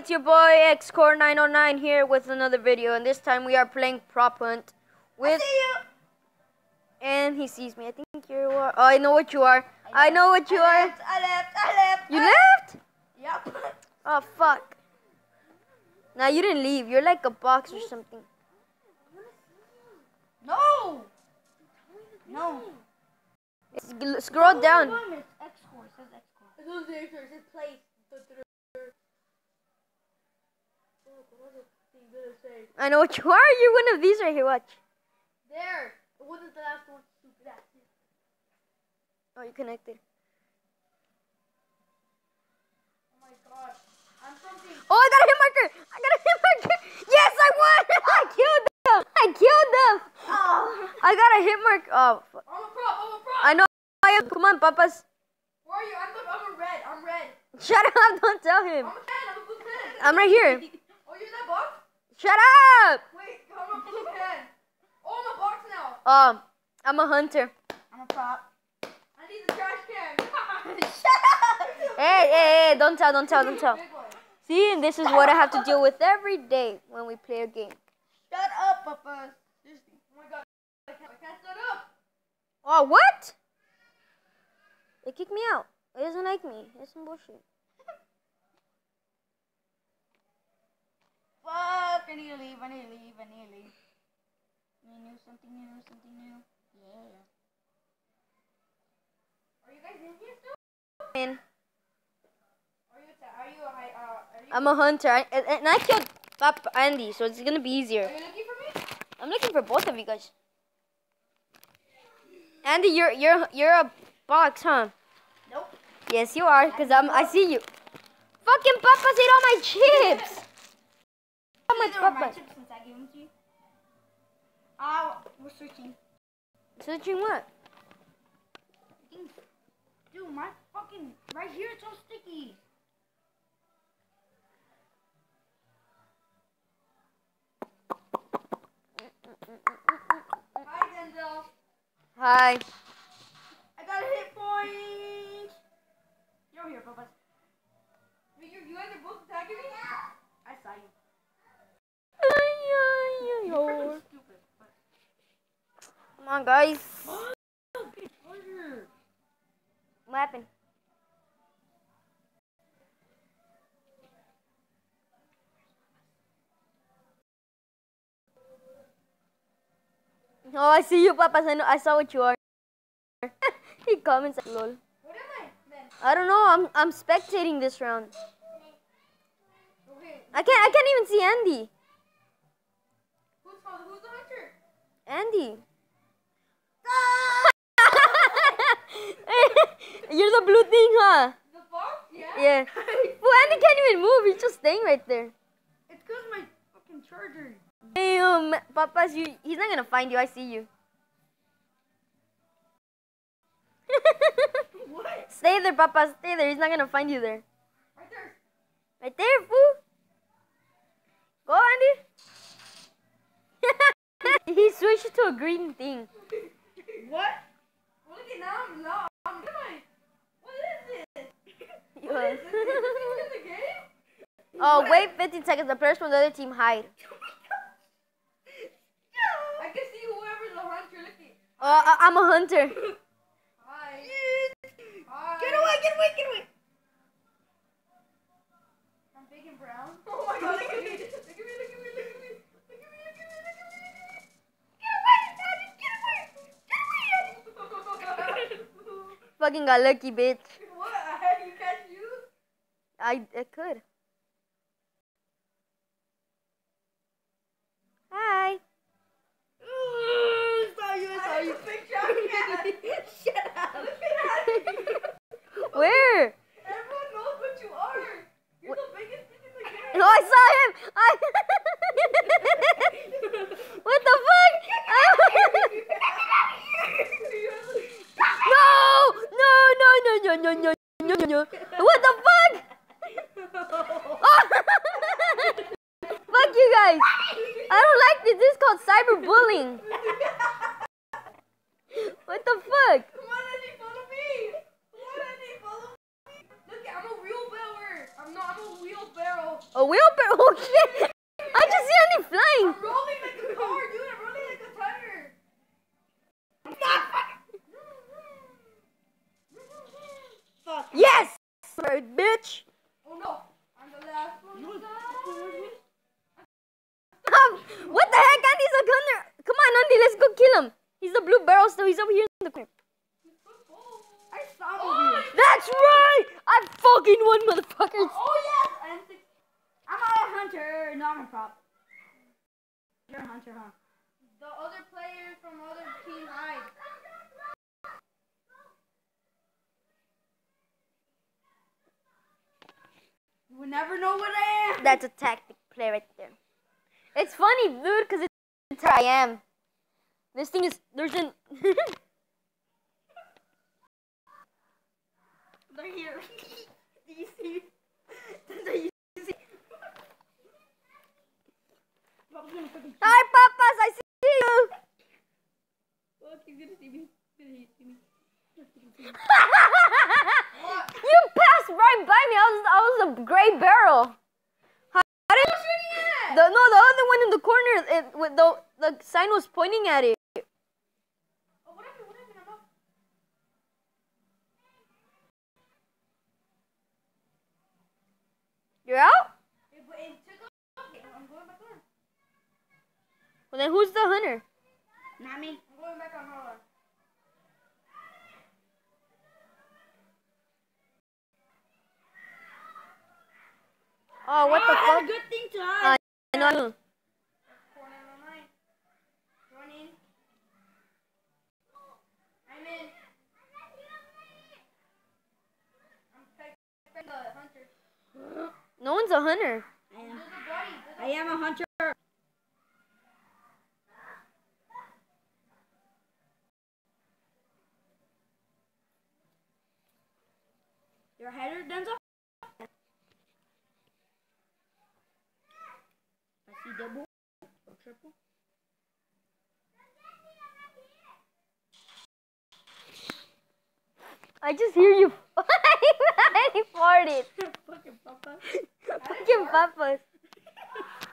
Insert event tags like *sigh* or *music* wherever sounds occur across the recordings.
it's your boy XCore909 here with another video, and this time we are playing Prop Hunt with. And he sees me. I think you are. Oh, I know what you are. I know what you I are. left, I left, I left. You I left? Yep. Oh fuck. Now you didn't leave. You're like a box or something. No. No. S- Scroll down. It's X-Core. It says X-Core. It was the actors. It plays. I know what you are. *laughs* You're one of these right here. Watch. There. It wasn't the last one. Oh, you connected. Oh my god. I'm something. Oh, I got a hit marker. I got a hit marker. *laughs* Yes, I won. *laughs* I killed them. I killed them. Oh. I got a hit mark. Oh, fuck. I'm a prop. I'm a prop. I know. I am. Come on, papas. Where are you? I'm, I'm a red. I'm red. Shut up. Don't tell him. I'm a 10. I'm a blue 10. I'm right here. Oh, you're in that box? Shut up. Wait. I'm a blue 10. Oh, I'm a box now. Um, I'm a hunter. I'm a prop. I need the trash can. *laughs* Shut up. Hey, hey, hey. Don't tell. Don't tell. Don't tell. See, and this is what I have to deal with every day when we play a game. Shut up, Papa. Oh my god. I can't, I can't set up. Oh, what? They kicked me out. It doesn't like me. It's some bullshit. Fuck. I need to leave. I need to leave. I need to leave. Something new. Something new. Something new. Yeah. Are you guys in here still? Man, Are you, are you a high, uh, are you, I'm a hunter. I, and, and I killed Pop Andy, so it's gonna be easier. are you looking for me? I'm looking for both of you guys. Andy, you're you're you're a box, huh? Nope. Yes, you are, cause I'm I see you. Fucking papas ate all my chips. My These are my papas. chips since I gave them to you. Ah, we're switching. Switching what? Dude, my fucking right here it's all sticky. Hi, Denzel. Hi. Come on, guys. What happened? Oh, I see you, papas. I know. I saw what you are. *laughs* he comments lol. What am I, then? I don't know. I'm I'm spectating this round. Okay, I can't I can't even see Andy. who's, who's the hunter? Andy. *laughs* You're the blue thing, huh? The? Yeah? Yeah. *laughs* Well, Andy can't even move. He's just staying right there. It's because my fucking charger. Damn, um, papas, you. He's not gonna find you. I see you. *laughs* What? Stay there, papas. Stay there. He's not gonna find you there. Right there. Right there, fool. Go, Andy. he switched to a green thing. What? Look at now. I'm now. I'm, what am I? What is this? *laughs* Yeah. Is this in the game? oh, wait 15 seconds. The players from the other team hide. *laughs* I can see whoever's the hunter. Look at. Uh, I- I'm a hunter. *laughs* Hi. Hi. Get away, get away, get away. Fucking got lucky, bitch. what? I *laughs* you catch you? I, I could. Cyberbullying. What the fuck? Come on, Andy, follow me. Come on, Andy, follow me. Look, I'm a wheelbarrow. I'm not. I'm a wheelbarrow. A wheelbarrow? Oh shit! I just see Andy flying. I'm rolling like a car, dude. I'm rolling like a tire. Fuck. Yes! Right, bitch! Oh no. I'm the last one. To. What the heck? Andy's a gunner! Come on, Andy, let's go kill him. He's the blue barrel still. He's over here in the corner. I saw him Oh. That's right! I fucking won, motherfuckers! Oh, oh yes, I'm six. I'm a hunter, not a prop. You're a hunter, huh? The other players from other team hide. You will never know what I am. That's a tactic play right there. It's funny, dude, because it's how I am. This thing is, there's an... *laughs* They're here. *laughs* Do you see? Do you see? Bob's gonna fucking Hi, papas, I see you! Fuck, he's gonna see me. He's gonna see me. you passed right by me. I was, I was a gray barrel. How, how did the no the other one the? It, the the sign was pointing at it. Oh, what happened? What happened? I'm up. You're out. It, it took off. I'm going back on. Well then, who's the hunter? Not me. I'm going back on. Oh, what the oh, fuck? That's good thing to Uh, hide. Know. I know. Corner on mine. Join in. I'm in. I'm picking the hunter. No one's a hunter. I am. A body. There's I am a hunter. You're header, Denzel? I see double or triple. I just hear you. I farted. *laughs* Fucking papa. Fucking papas.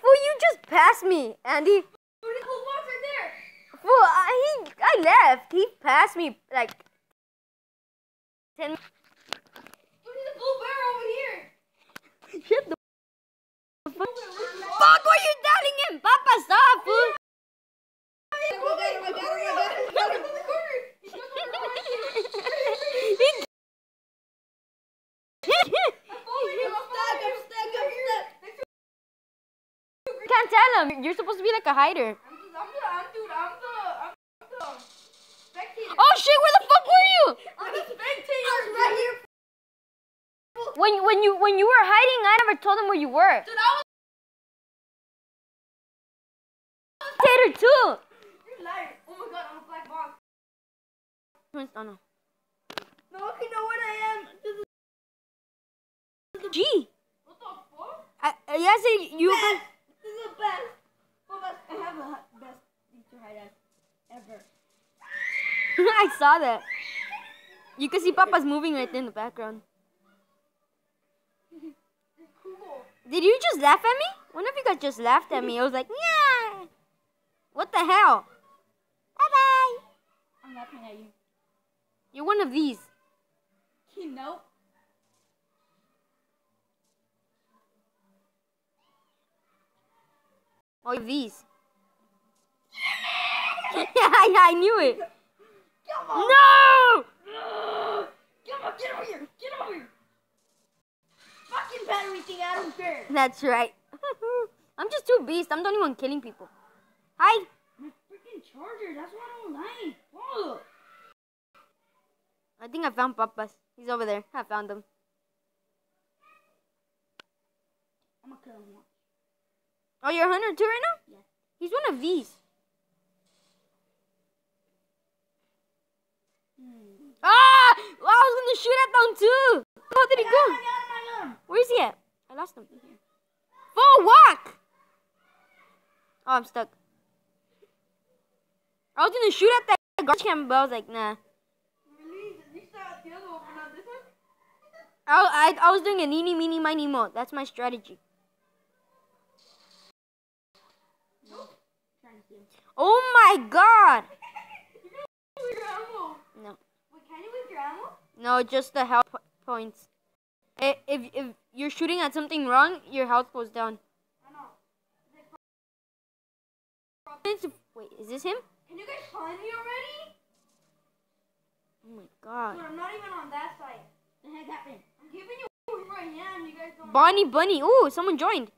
Fool, you just passed me, Andy. a- Dude, the cool box right there. Fool, I, he, I left. He passed me like ten. Dude, he's a blue bear over here. Shut the fuck. Fuck, why you telling him? Papa, stop, fool. I got him, I got him, I got him. I got him in the corner. He's just over there. He- I'm following him. I'm stuck. I'm stuck. I'm stuck. Can't tell him. You're supposed to be like a hider. I'm the, I'm the, I'm dude, I'm the, I'm the spectator. Oh shit, where the fuck were you? I'm the spectator. I was right here. When when you when you were hiding, I never told him where you were. Dude, I was. Tater too. You're lying. Oh my god, I'm a black box. Oh no. No, you know what I am. This is G. What the fuck? I, I yes, you. best. This is the best. Well, best. I have the hu- best thing to hide at ever. I saw that. You can see Papa's moving right there in the background. Cool. Did you just laugh at me? One of you guys just laughed at me. I was like, yeah. What the hell? Bye bye. I'm laughing at you. You're one of these. You know? Oh, you're these. *laughs* yeah, yeah, I knew it. No! Come on, get over here. Get over here. Fucking battery thing, I don't care. That's right. *laughs* I'm just too beast. I'm the only one killing people. Hi. My freaking charger, that's why I don't like. Look. I think I found Papa's. He's over there. I found him. I'm gonna kill him. Oh, you're a hunter too right now? Yeah. He's one of these. shoot at them too. How did he go? Where is he at? I lost him. Full walk. Oh, I'm stuck. I was gonna shoot at that garbage can, but I was like, nah. I, I, I was doing a neeny, meeny, miny, mo. That's my strategy. Oh my god! *laughs* no. Can you leave your ammo? No, just the health points. I- If, if you're shooting at something wrong, your health goes down. I know. Wait, is this him? Can you guys find me already? Oh my god. Dude, I'm not even on that side. The heck happened? I'm giving you where I am. You guys don't. Bonnie Bunny. Ooh, someone joined.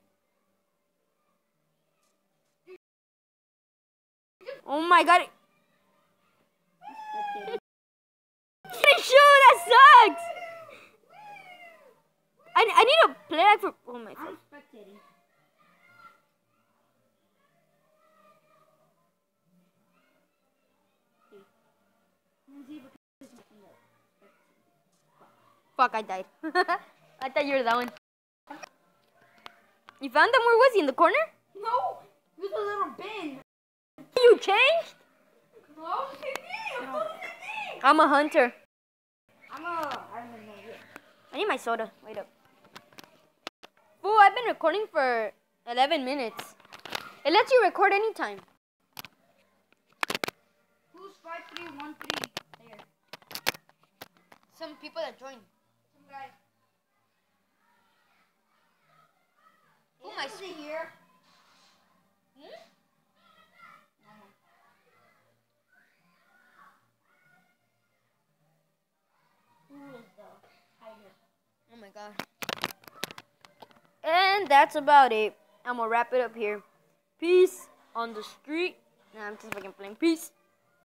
Oh my god. Shoot, that sucks. I, I need a play like for. Oh my god. I'm. Fuck, I died. *laughs* I thought you were that one. You found them? Where was he? In the corner? No, it was a little bin. You changed? No, I'm the same thing. I'm still the same thing. I'm a hunter. I'm a. I don't know. Yeah. I need my soda. Wait up. Fool, I've been recording for 11 minutes. It lets you record anytime. Who's five three one three? There. Some people that join. Some guy. Oh, my Is it here? Who is the hider? Oh my god. And that's about it. I'm gonna wrap it up here. Peace on the street. Nah, I'm just fucking playing. Peace.